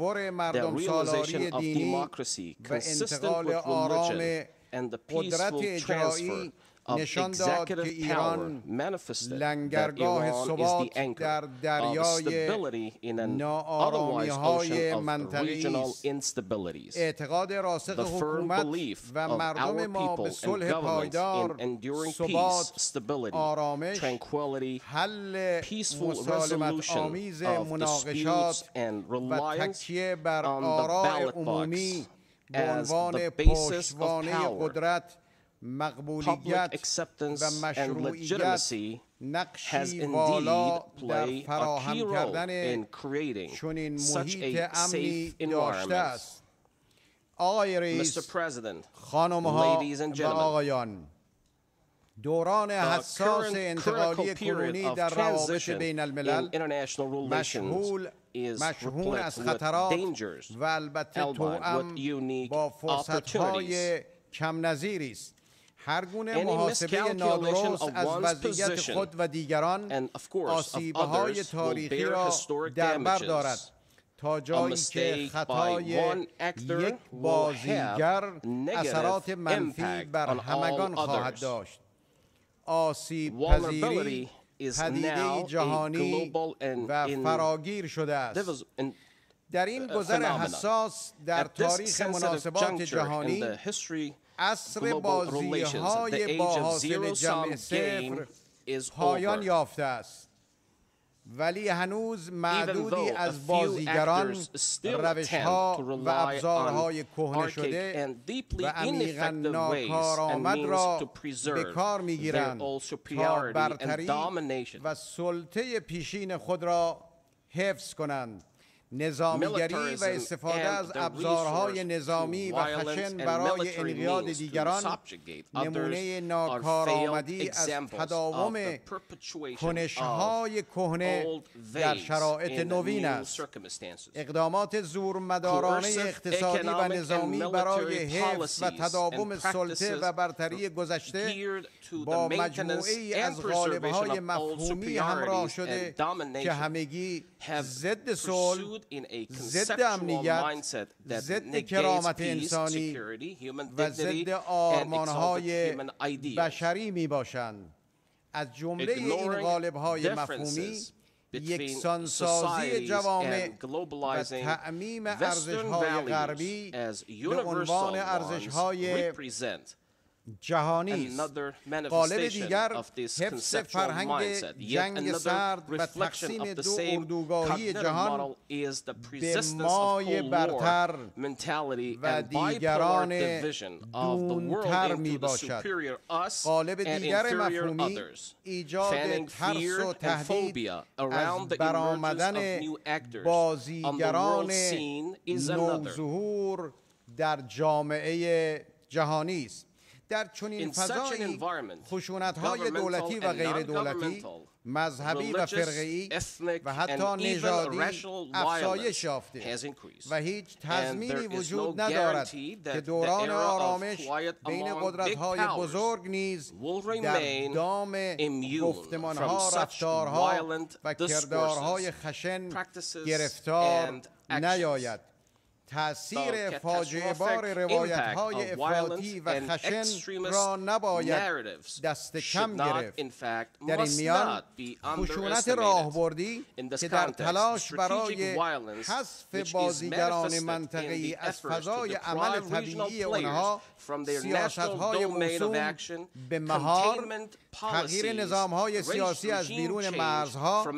تصور the مردم realization سالاری of دینی democracy و consistent انتقال with آرام religion and the قدرت peaceful اجرایی transfer of نشان داد که executive power ایران manifested that لنگرگاه Iran is ثبات the anchor در of دریای stability in an ناآرامی otherwise های ocean of منطقی regional است. instabilities. اعتقاد راسخ The firm حکومت belief و of مردم our ما به people and صلح governments پایدار in enduring peace, ثبات stability, آرامش tranquility, حل peaceful مسالمت resolution آمیز of مناقشات disputes and و reliance تکیه بر on the آراء ballot عمومی box به as عنوان the basis of پشتوانه power, قدرت public acceptance و and مشروعیت legitimacy has indeed played a key فراهم role کردن in creating چنین such محیط a امنی safe داشته environment. است آقای Mr. رئیس President, خانمها ladies and gentlemen, دوران حساس انتقالی کنونی of در روابط بین الملل مشغول is مشهون از خطرات و البته توأم unique با فرصتهای. کم نظیری است هر گونه محاسبه نادرست از وضعیت خود و دیگران آسیب‌های تاریخی را در بر دارد. تا جایی که خطای یک بازیگر اثرات منفی بر همگان خواهد داشت. آسیب پذیری حدیده جهانی و فراگیر شده است. در این گذر حساس در تاریخ مناسبات جهانی اصر بازی های با حاصل جمع سفر هایان یافته است ولی هنوز معدودی از بازیگران روش ها و ابزار های کهنه شده و امیغا ناکار آمد را به کار می گیرند تا برتری و سلطه پیشین خود را حفظ کنند نظامیگری و استفاده از ابزارهای نظامی و خشن برای انقیاد دیگران نمونه ناکارآمدی از تداوم کنشهای کهنه در شرایط نوین است. اقدامات زورمدارانه اقتصادی و نظامی برای حفظ و تداوم سلطه و برتری گذشته با مجموعی از غالبهای مفهومی همراه شده که همگی ضد سلط ضد امنیت ضد کرامت انسانی و ضد آرمان های بشری می باشند از جمله این غالب های مفهومی یکسانسازی جوامع و تعمیم ارزش های غربی به عنوان ارزش های جهانی قالب دیگر حفظ فرهنگ جنگ سرد و تقسیم دو اردوگاهی جهان به مای برتر و دیگران دونتر می باشد. قالب دیگر مفهومی ایجاد ترس و تهدید از برآمدن بازیگران نوظهور در جامعه جهانی است. در چنین فضایی خشونت های دولتی و غیر دولتی مذهبی و فرقی و حتی نژادی افزایش یافته و هیچ تضمینی وجود ندارد که دوران آرامش بین قدرت های بزرگ نیز در دام گفتمان ها رفتارها و کردارهای خشن گرفتار نیاید. تأثیر فاجعه بار روایت های افراطی و خشن را نباید دست کم گرفت. در این میان خشونت راهبردی که در تلاش برای حذف بازیگران منطقه از فضای عمل طبیعی آنها سیاست های موسوم به مهار تغییر نظام های سیاسی از بیرون مرزها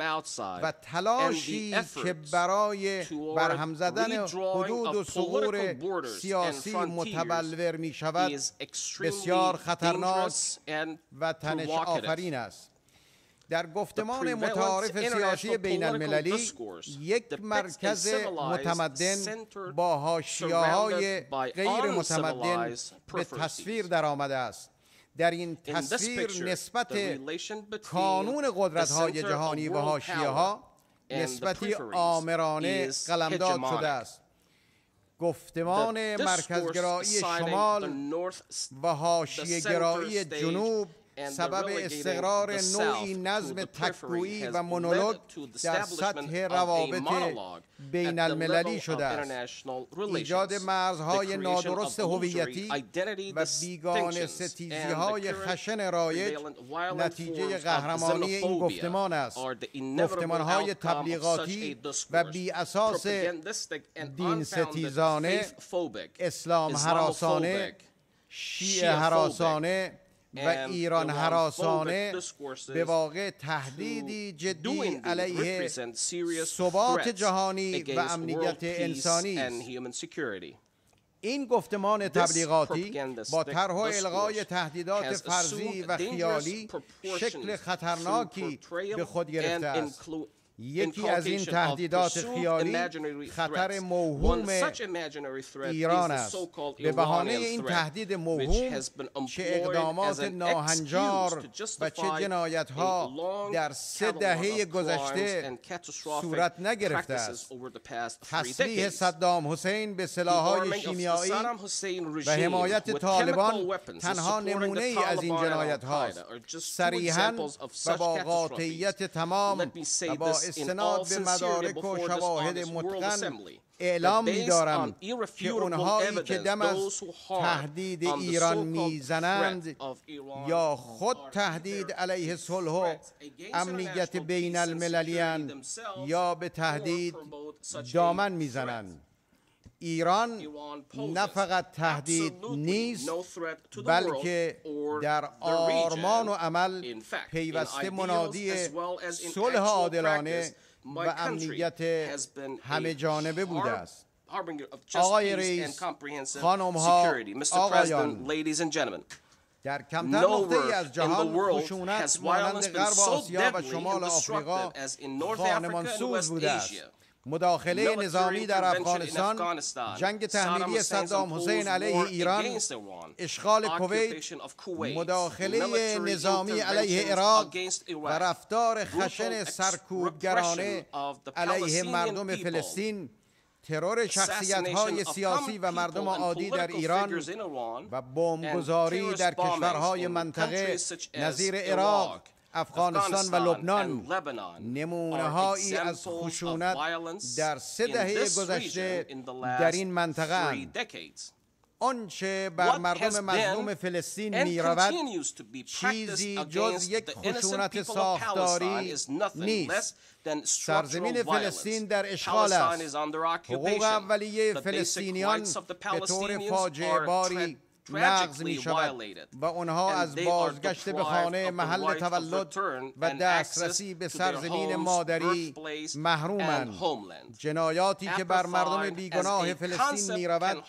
و تلاشی که برای برهم زدن حدود صعود و صعور سیاسی متبلور می شود بسیار خطرناک و تنش آفرین است. در گفتمان متعارف سیاسی بین المللی یک مرکز متمدن با هاشیاهای غیر متمدن به تصویر در آمده است. در این تصویر نسبت کانون قدرت های جهانی و هاشیه ها نسبتی آمرانه قلمداد شده است. گفتمان مرکزگرایی شمال و هاشی گرایی جنوب سبب استقرار نوعی نظم تکویی و منولوگ در سطح روابط بین المللی شده است. ایجاد مرزهای نادرست هویتی و بیگان ستیزی های خشن رایج نتیجه قهرمانی این گفتمان است. گفتمان های تبلیغاتی و بی اساس دین ستیزانه، اسلام حراسانه، شیعه حراسانه، و ایران هراسانه به واقع تهدیدی جدی علیه ثبات جهانی و امنیت انسانی است. این گفتمان تبلیغاتی با طرح الغای تهدیدات فرضی و خیالی شکل خطرناکی به خود گرفته است. یکی از این تهدیدات خیالی خطر موهوم ایران است. به بهانه این تهدید موهوم چه اقدامات ناهنجار و چه جنایت ها در سه دهه گذشته صورت نگرفته است. صدام حسین به سلاح‌های شیمیایی و حمایت طالبان تنها نمونه ای از این جنایت هاست سریحن و با قاطعیت تمام و با استناد به مدارک و شواهد متقن اعلام می دارم که اونهایی که دم از تهدید ایران می‌زنند یا خود تهدید علیه صلح و امنیت بین المللی یا به تهدید دامن می‌زنند. ایران نه فقط تهدید نیست بلکه در آرمان و عمل پیوسته منادی صلح عادلانه و امنیت همه جانبه بوده است. آقای رئیس خانم ها آقایان در کمتر نقطه ای از جهان خشونت مانند غرب آسیا و شمال آفریقا خانمان سوز بوده است. مداخله نظامی در افغانستان جنگ تحمیلی صدام حسین علیه ایران اشغال کویت مداخله نظامی علیه عراق و رفتار خشن سرکوبگرانه علیه مردم فلسطین ترور شخصیت های سیاسی و مردم عادی در ایران و بمبگذاری در کشورهای منطقه نظیر عراق. افغانستان و لبنان. نمونه هایی از خشونت در سه دهه گذشته در این منطقه آنچه بر مردم مظلوم فلسطین می رود چیزی جز یک خشونت ساختاری نیست. سرزمین فلسطین در اشغال است. حقوق اولیه فلسطینیان به طور فاجعه باری نقض می شود و آنها از بازگشت به خانه محل تولد و دسترسی به سرزمین مادری محرومند. جنایاتی که بر مردم بیگناه فلسطین می رود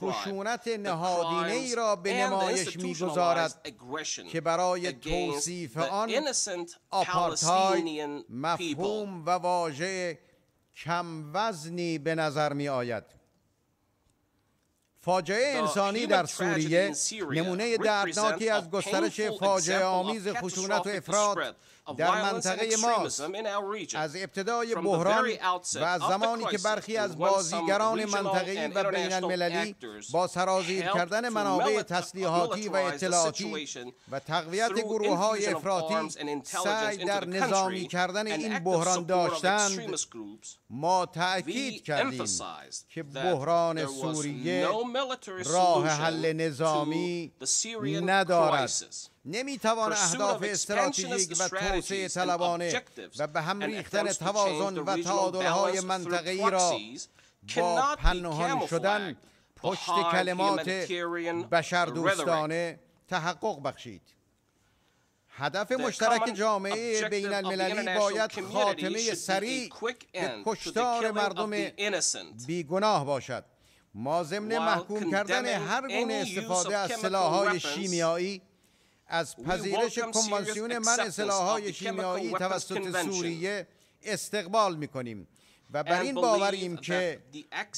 خشونت نهادینه ای را به نمایش می گذارد که برای توصیف آن آپارتای مفهوم و واژه کم وزنی به نظر می آید فاجعه انسانی در سوریه نمونه دردناکی از گسترش فاجعه آمیز خشونت و افراد در منطقه ما از ابتدای بحران و از زمانی که برخی از بازیگران منطقه و بین المللی با سرازیر کردن منابع تسلیحاتی و اطلاعاتی و تقویت گروه های افراتی سعی در نظامی کردن این بحران داشتن ما تأکید کردیم که بحران سوریه راه حل نظامی ندارد. نمی‌توان اهداف استراتژیک و توسعه طلبانه و به هم ریختن توازن و تعادلهای منطقه‌ای را با پنهان شدن پشت کلمات بشر دوستانه تحقق بخشید. هدف مشترک جامعه بین المللی باید خاتمه سریع به کشتار مردم بیگناه باشد. ما ضمن محکوم کردن هر گونه استفاده از سلاح‌های شیمیایی از پذیرش کنوانسیون منع سلاح‌های شیمیایی توسط سوریه استقبال می‌کنیم و بر این باوریم که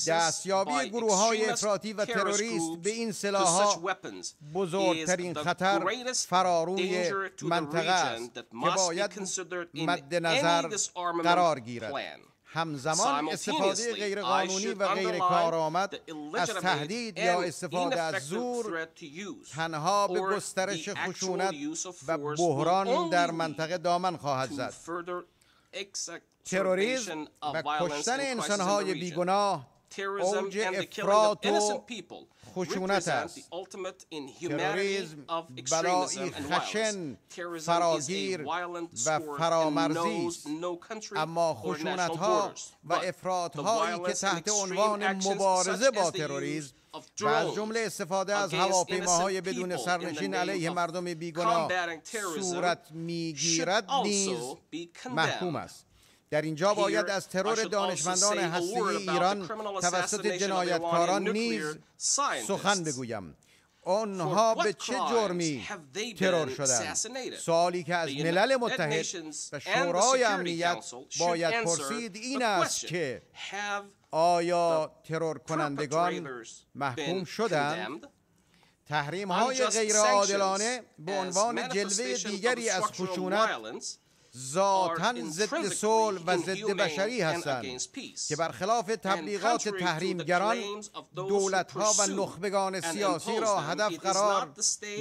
دستیابی گروه های افراطی و تروریست به این سلاحها بزرگترین خطر فراروی منطقه است که باید مد نظر قرار گیرد. همزمان استفاده غیرقانونی و غیر کارآمد از تهدید یا استفاده از زور تنها به گسترش خشونت و بحران در منطقه دامن خواهد زد. تروریسم و کشتن انسان‌های بیگناه اوج افراد و خشونت است. تروریزم برای خشن فراگیر و فرامرزی است. اما خشونت ها و افراد هایی که تحت عنوان مبارزه با تروریزم و از جمله استفاده از هواپیماهای بدون سرنشین علیه مردم بیگناه صورت می‌گیرد نیز محکوم است. در اینجا باید از ترور دانشمندان هستی ایران توسط جنایتکاران نیز سخن بگویم آنها به چه جرمی ترور شدند؟ سوالی که از ملل متحد و شورای امنیت باید پرسید این است که آیا ترور کنندگان محکوم شدند؟ تحریم های غیر عادلانه به عنوان جلوه دیگری از خشونت ذاتن ضد صلح و ضد بشری هستند که برخلاف تبلیغات تحریمگران دولت ها و نخبگان سیاسی را هدف قرار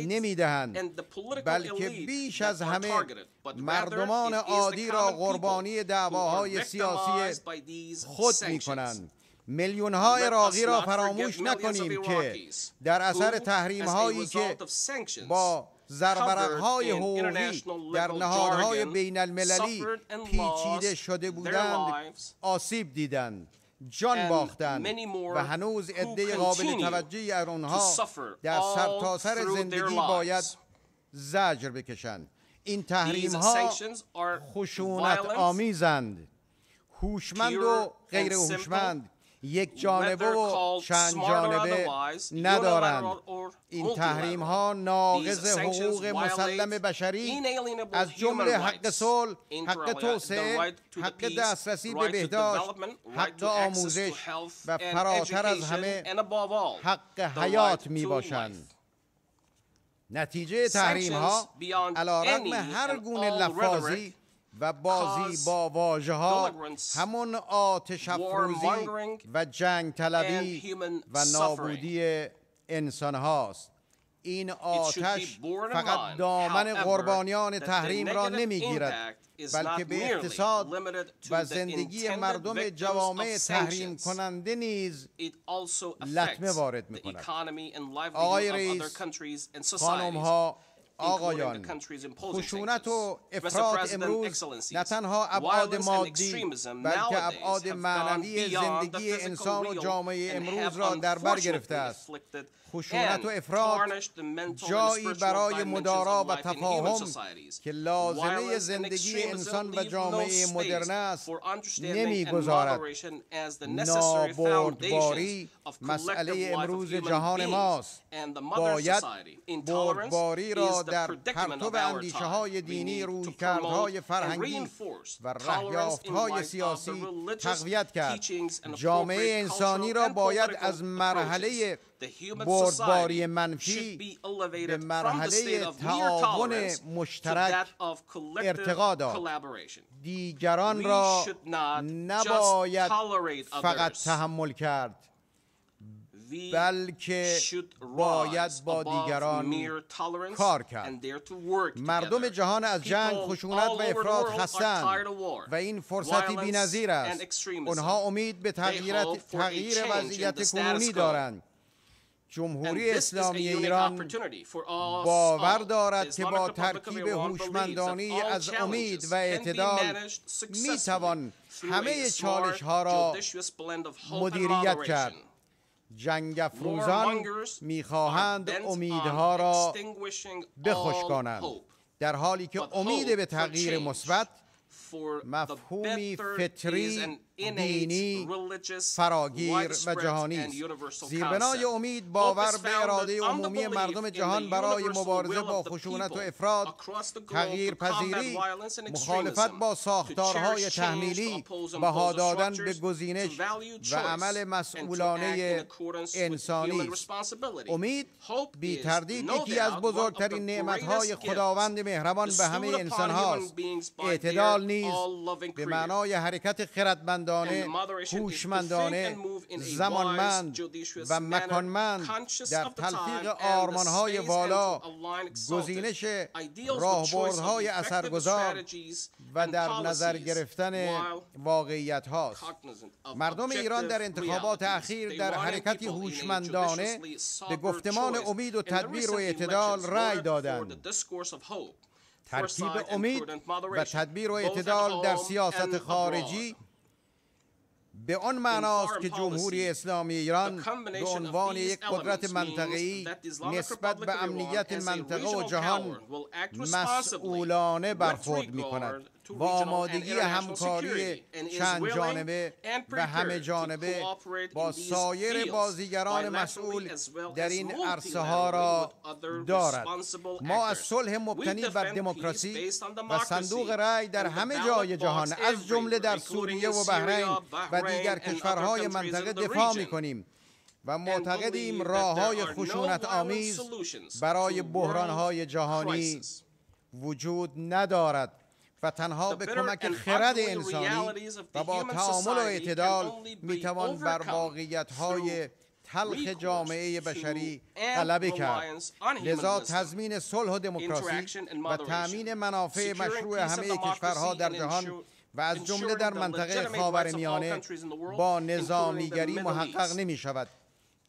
نمی دهند بلکه بیش از همه مردمان عادی را قربانی دعواهای سیاسی خود می کنند میلیون ها عراقی را فراموش نکنیم که در اثر تحریم هایی که با زربرق های covered in حقوقی در نهادهای بین المللی پیچیده شده بودند آسیب دیدند جان باختند و هنوز عده قابل توجهی از آنها در سرتاسر their زندگی. باید زجر بکشند این تحریم ها خشونت آمیزند هوشمند و غیر هوشمند یک جانبه و چند جانبه ندارند. این تحریم ها ناقض حقوق مسلم بشری. از جمله حق صلح حق توسعه حق دسترسی به بهداشت حق آموزش و فراتر از همه حق حیات می باشند. نتیجه تحریم ها علارغم هر گونه لفاظی و بازی با واجه ها همون آتش افروزی و جنگ طلبی و نابودی انسان هاست این آتش فقط دامن قربانیان تحریم را نمی‌گیرد بلکه به اقتصاد و زندگی مردم جوامع تحریم کننده نیز لطمه وارد می کند. آقای رئیس، خانم ها، آقایان خشونت و افراد امروز نه تنها ابعاد مادی بلکه ابعاد معنوی زندگی انسان و جامعه امروز را در بر گرفته است. خشونت و افراد جایی برای مدارا و تفاهم که لازمه زندگی انسان و جامعه مدرن است. نمی‌گذارد. نابردباری مسئله امروز جهان ماست. باید بردباری را در پرتو اندیشه های دینی روی کردهای فرهنگی و رحیافت های سیاسی تقویت کرد. جامعه انسانی را باید از مرحله بردباری منفی به مرحله تعاون مشترک ارتقا داد. دیگران را نباید فقط تحمل کرد. بلکه باید با دیگران کار کرد. مردم جهان از جنگ خشونت و افراد هستند و این فرصتی بینظیر است. اونها امید به تغییر وضعیت کنونی دارند. جمهوری اسلامی ایران باور دارد که با ترکیب هوشمندانه از امید و اعتدال می توان همه چالش ها را مدیریت کرد. جنگ افروزان می‌خواهند امیدها را بخشکانند در حالی که امید به تغییر مثبت مفهومی فطری دینی فراگیر و جهانی است. زیربنای امید باور به اراده عمومی مردم جهان برای مبارزه با خشونت و افراد تغییر پذیری مخالفت با ساختارهای تحمیلی بها دادن به گزینش و عمل مسئولانه انسانی امید بی تردید یکی از بزرگترین نعمتهای خداوند مهربان به همه انسان هاست اعتدال نیز به معنای حرکت خردمند هوشمندانه هوشمندانه زمانمند و مکانمند در تلفیق آرمانهای والا گزینش راهبردهای اثرگذار و در نظر گرفتن واقعیت هاست مردم ایران در انتخابات اخیر در حرکتی هوشمندانه به گفتمان امید و تدبیر و اعتدال رأی دادند ترکیب امید و تدبیر و اعتدال در سیاست خارجی به آن معناست که جمهوری اسلامی ایران به عنوان یک قدرت منطقی نسبت به امنیت منطقه و جهان مسئولانه برخورد می کند. با آمادگی همکاری چند جانبه و همه جانبه با سایر بازیگران مسئول در این عرصه ها را دارد. ما از صلح مبتنی بر دموکراسی و صندوق رای در همه جای جهان از جمله در سوریه و بحرین و دیگر کشورهای منطقه دفاع می کنیم و معتقدیم راه های خشونت آمیز برای بحران های جهانی وجود ندارد. و تنها به کمک خرد انسانی و با تعامل و اعتدال می توان بر واقعیت های تلخ جامعه بشری غلبه کرد. لذا تضمین صلح و دموکراسی و تامین منافع مشروع همه کشورها در جهان و از جمله در منطقه خاورمیانه با نظامیگری محقق نمی شود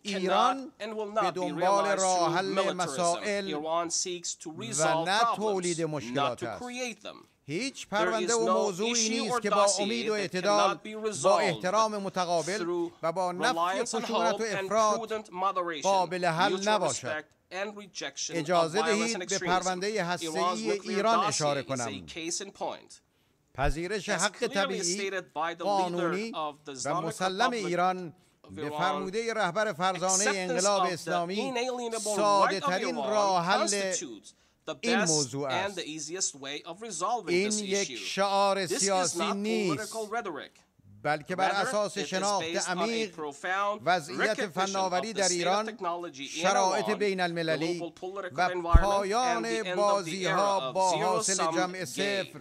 ایران به دنبال راه حل مسائل و نه تولید مشکلات است. هیچ پرونده و موضوعی نیست که با امید و اعتدال با احترام متقابل و با نفی خشونت و افراد قابل حل نباشد. اجازه دهید به پرونده هسته ای ایران اشاره کنم. پذیرش حق طبیعی قانونی و مسلم ایران به فرموده رهبر فرزانه انقلاب اسلامی ساده ترین راه حل این موضوع است. این یک شعار سیاسی نیست. بلکه بر اساس شناخت عمیق وضعیت فناوری در ایران شرایط بین المللی و پایان بازی ها با حاصل جمع صفر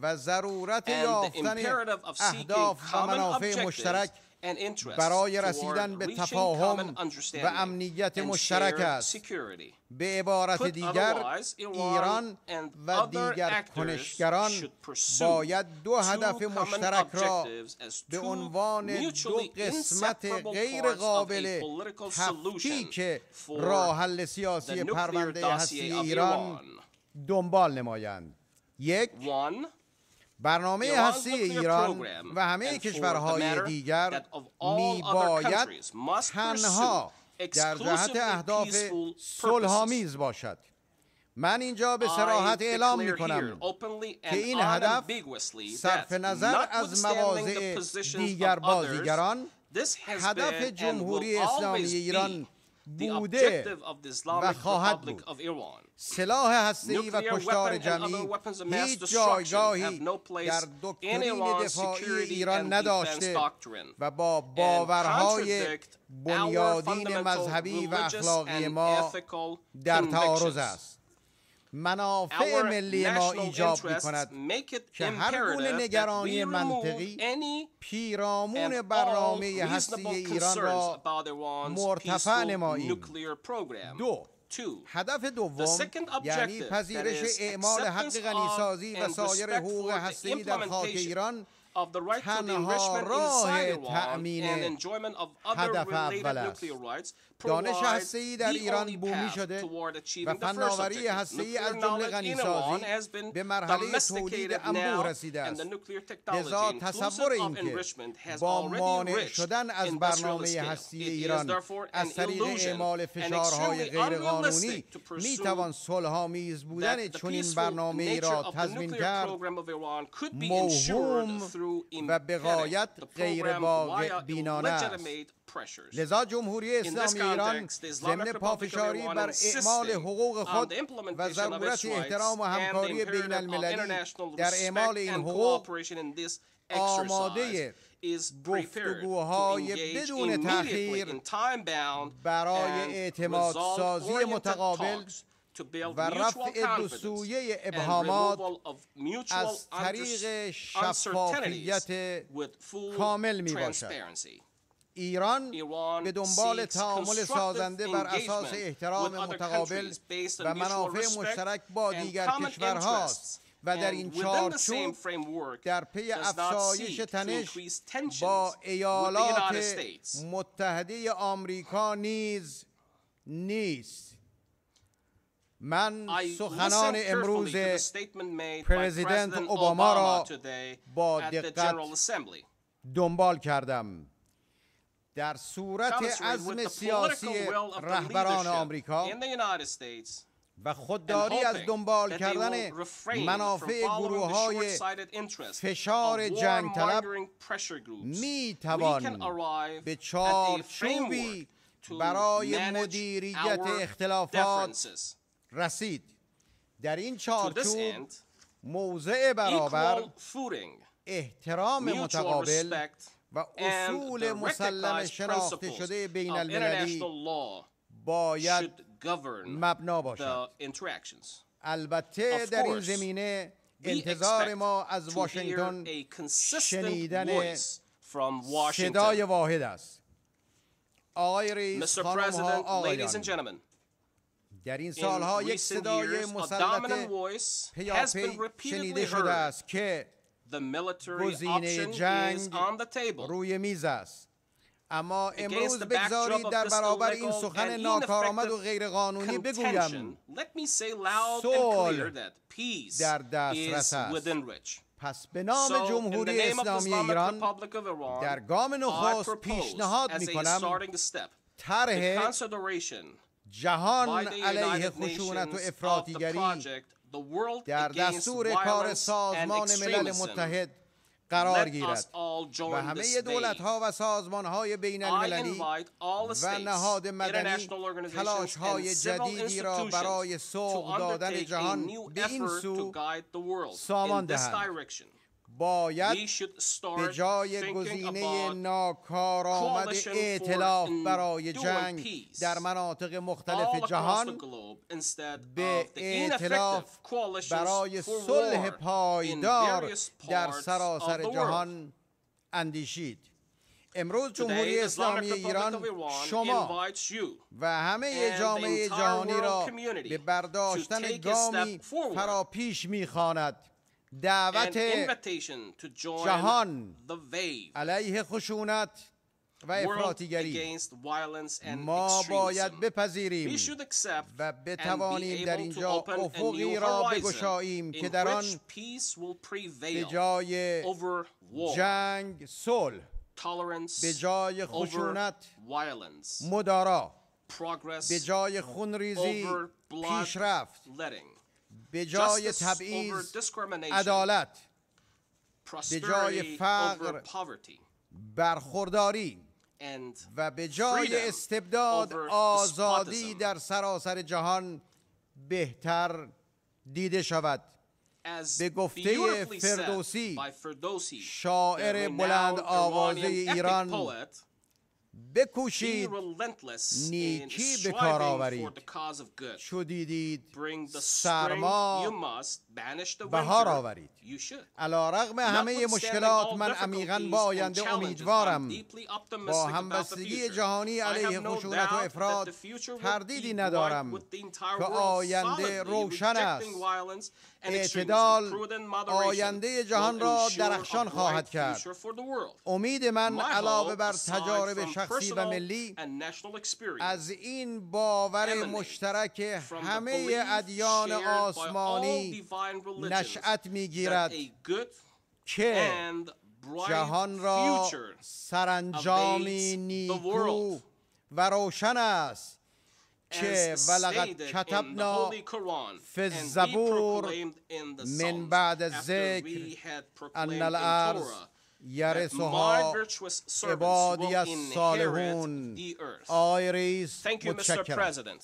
و ضرورت یافتن اهداف و منافع مشترک برای رسیدن به تفاهم و امنیت مشترک است. به عبارت دیگر ایران و دیگر کنشگران باید دو هدف مشترک را به عنوان دو قسمت غیر قابل تفکی که راه حل سیاسی پرونده هستی ایران دنبال نمایند. یک برنامه هستی ایران و همه کشورهای دیگر می باید تنها در جهت اهداف سلحامیز باشد. من اینجا به سراحت اعلام می کنم که این هدف صرف نظر از مواضع دیگر بازیگران هدف جمهوری اسلامی ایران بوده و خواهد بود. سلاح هسته‌ای و کشتار جمعی. هیچ جایگاهی در دکترین دفاعی ایران نداشته و با باورهای بنیادین مذهبی و اخلاقی ما در تعارض است. منافع ملی ما ایجاب می کند که هر گونه نگرانی منطقی پیرامون برنامه هستی ایران را مرتفع نمایی دو هدف دوم یعنی پذیرش اعمال حق غنیسازی و سایر حقوق هستی در خاک ایران تنها راه تأمین هدف اول است. دانش هستی در ایران بومی شده و فناوری هستی از جمله غنیسازی به مرحله تولید انبوه رسیده است. لذا تصور این که با مانع شدن از برنامه هستی ایران از طریق اعمال فشارهای غیرقانونی می توان صلحآمیز بودن چنین برنامه ای را تضمین کرد. موهوم و بقایت غیر واقع بینانه است. لذا جمهوری اسلامی ایران ضمن پافشاری بر اعمال حقوق خود و ضرورت احترام و همکاری بین المللی در اعمال این حقوق آماده گفتگوهای بدون تاخیر برای اعتماد سازی متقابل و رفع دوسویه ابهامات از طریق شفافیت کامل می باشد. ایران به دنبال تعامل سازنده بر اساس احترام متقابل و منافع مشترک با دیگر کشورهاست. و در این چارچوب در پی افزایش تنش با ایالات متحده آمریکا نیز نیست. من سخنان امروز پرزیدنت اوباما را با دقت دنبال کردم. در صورت عزم سیاسی رهبران آمریکا و خودداری از دنبال کردن منافع گروه های فشار جنگ طلب می توان به چارچوبی برای مدیریت اختلافات رسید. در این چارچوب موضع برابر احترام متقابل و اصول مسلم شناخته شده بین المللی باید مبنا باشه البته در این زمینه انتظار ما از واشنگتن شنیدن صدای واحد است. آقای رئیس خانم ها آقایان در این سالها یک صدای مسلط پیاپی شنیده شده است که the military option جنگ is on the table. روی میز است. اما امروز بگذارید در برابر این سخن ناکارآمد و غیرقانونی بگویم سول در دسترس است پس به نام جمهوری اسلامی ایران در گام نخست پیشنهاد می‌کنم طرح جهان علیه خشونت و افراطیگری در دستور کار سازمان ملل متحد قرار گیرد و همه دولت ها و سازمان های بین المللی و نهاد مدنی تلاش های جدیدی را برای سوق دادن جهان به این سو سامان دهند. باید به جای گزینه ناکار آمد اعتلاف برای جنگ در مناطق مختلف جهان به اعتلاف برای صلح پایدار در سراسر جهان اندیشید. امروز جمهوری اسلامی ایران شما و همه جامعه جهانی را به برداشتن گامی پرا پیش می خاند. دعوت جهان. علیه خشونت و افراتیگری ما باید بپذیریم و بتوانیم در اینجا افقی را بگشاییم که در آن به جای جنگ صلح. به جای خشونت مدارا. به جای خونریزی پیشرفت. به جای تبعیض عدالت به جای فقر برخورداری و به جای استبداد آزادی در سراسر جهان بهتر دیده شود. به گفته فردوسی شاعر بلند آوازه ایران بکوشید. نیکی به کار آورید. چو دیدید سرما بهار آورید. علا رغم همه مشکلات من عمیقا با آینده امیدوارم. با همبستگی جهانی علیه خشونت و افراد تردیدی ندارم که آینده روشن است. اعتدال آینده جهان را درخشان خواهد کرد. امید من علاوه بر تجارب شخصی و ملی از این باور مشترک همه ادیان آسمانی نشأت می‌گیرد که جهان را سرانجامی نیکو و روشن است. چه ولقد کتبنا فی الزبور من بعد ذکر ان الارض یرسها عبادی از صالحون آیریز متشکرم.